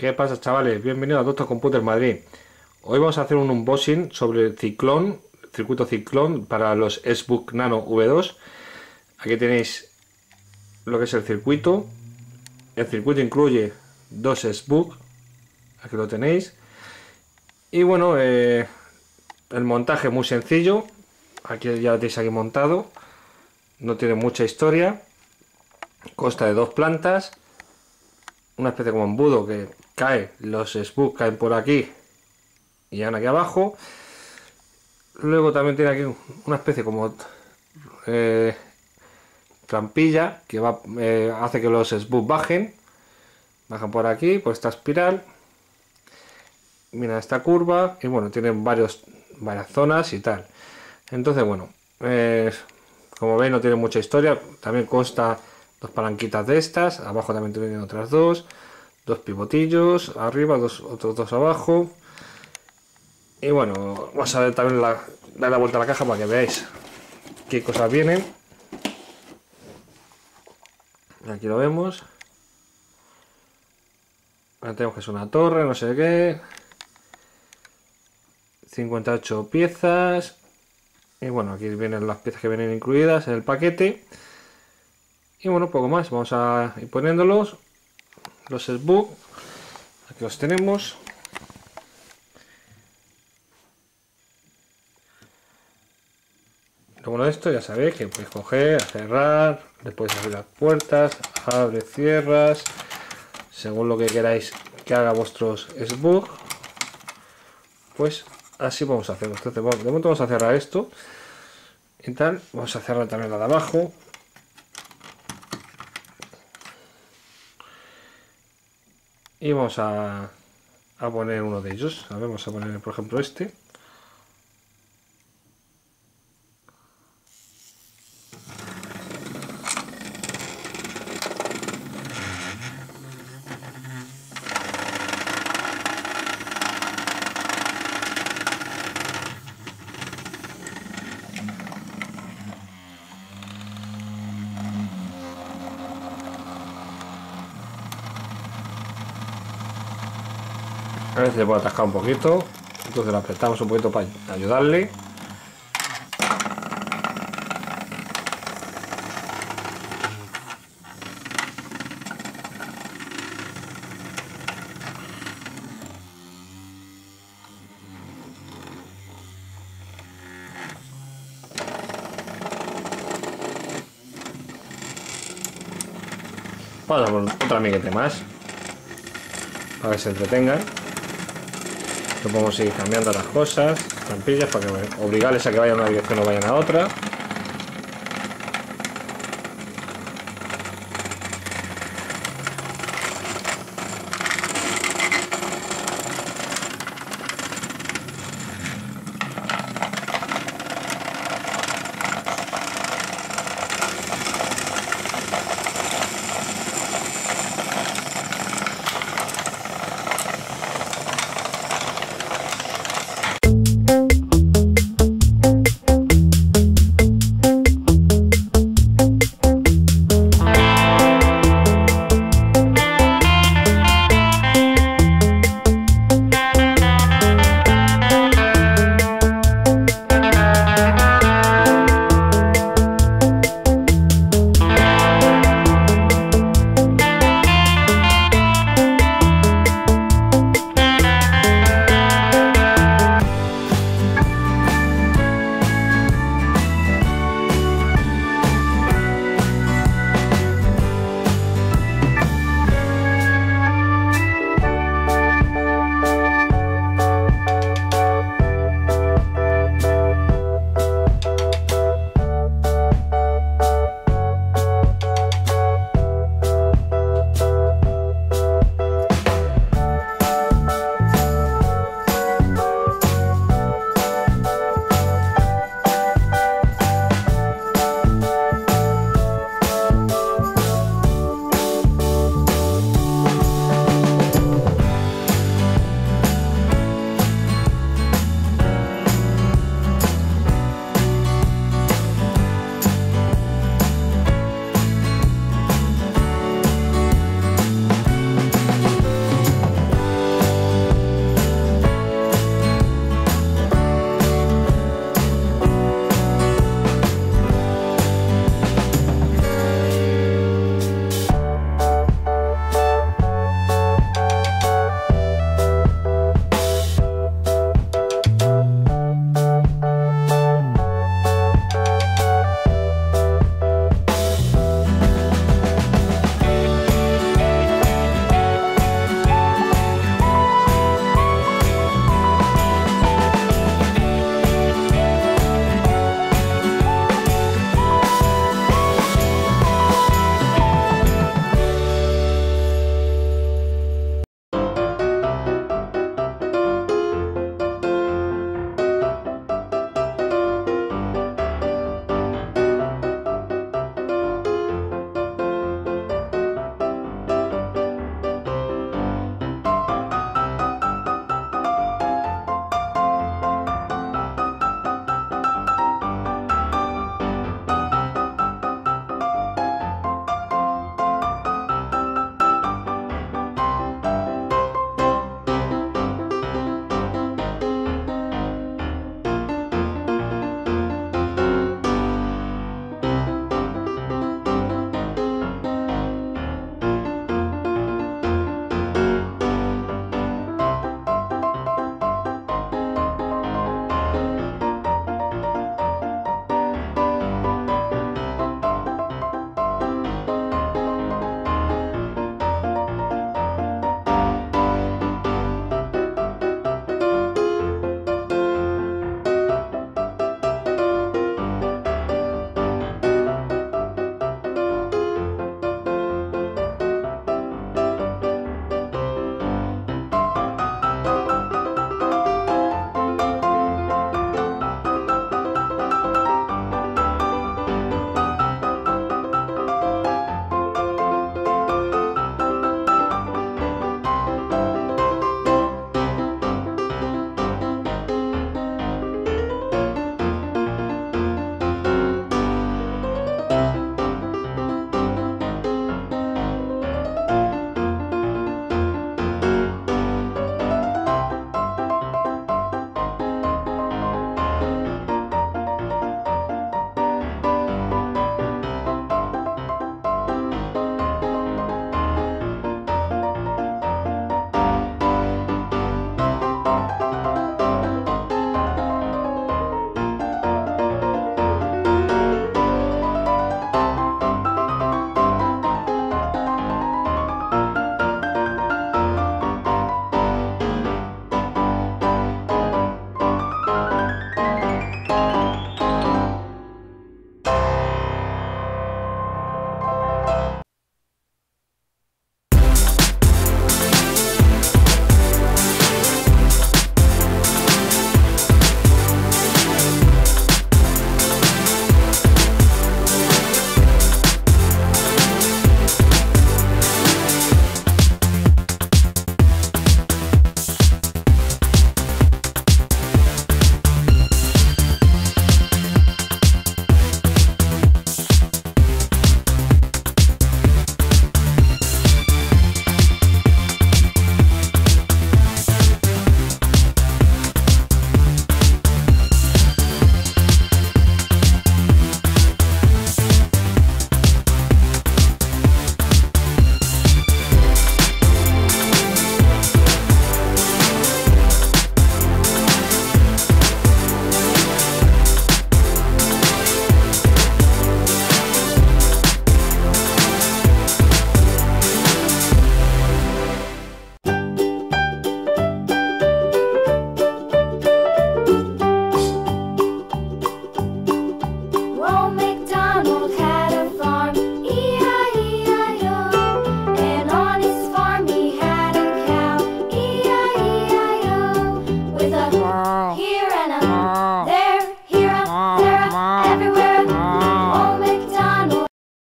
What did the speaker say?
¿Qué pasa chavales? Bienvenidos a Doctor Computer Madrid. Hoy vamos a hacer un unboxing sobre el Ciclón, circuito Ciclón para los S-Book Nano V2. Aquí tenéis lo que es el circuito. El circuito incluye dos S-Book. Aquí lo tenéis. Y bueno, eh, el montaje muy sencillo. Aquí ya lo tenéis aquí montado. No tiene mucha historia. Consta de dos plantas. Una especie como embudo que cae, los spooks caen por aquí y llegan aquí abajo. Luego también tiene aquí una especie como eh, trampilla que va, eh, hace que los spooks bajen. Bajan por aquí, por esta espiral. Mira esta curva y bueno, tienen varios, varias zonas y tal. Entonces, bueno, eh, como veis no tiene mucha historia. También consta dos palanquitas de estas. Abajo también tienen otras dos dos pivotillos arriba, dos, otros dos abajo. Y bueno, vamos a ver también la, dar la vuelta a la caja para que veáis qué cosas vienen. Aquí lo vemos. Ahora tenemos que es una torre, no sé qué. 58 piezas. Y bueno, aquí vienen las piezas que vienen incluidas en el paquete. Y bueno, poco más. Vamos a ir poniéndolos los SBOOK aquí los tenemos. Lo bueno de esto ya sabéis que podéis coger, cerrar le podéis abrir las puertas, abre, cierras según lo que queráis que haga vuestros SBOOK. Pues así vamos a hacer entonces de momento vamos a cerrar esto y tal, vamos a cerrar también la de abajo y vamos a, a poner uno de ellos. Vamos a poner por ejemplo este a veces se puede atascar un poquito. Entonces lo apretamos un poquito para ayudarle. Vamos a poner otra amiguete más para que se entretengan podemos seguir cambiando las cosas, trampillas, para que obligarles a que vayan a una dirección o vayan a otra.